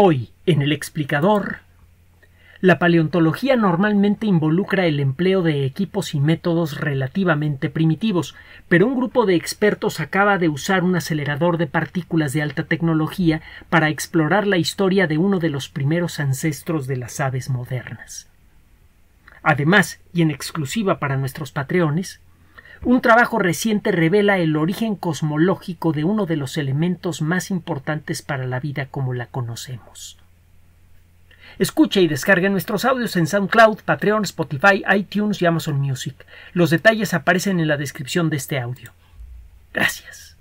Hoy, en el explicador, la paleontología normalmente involucra el empleo de equipos y métodos relativamente primitivos, pero un grupo de expertos acaba de usar un acelerador de partículas de alta tecnología para explorar la historia de uno de los primeros ancestros de las aves modernas. Además, y en exclusiva para nuestros patreones, un trabajo reciente revela el origen cosmológico de uno de los elementos más importantes para la vida como la conocemos. Escuche y descargue nuestros audios en SoundCloud, Patreon, Spotify, iTunes y Amazon Music. Los detalles aparecen en la descripción de este audio. Gracias.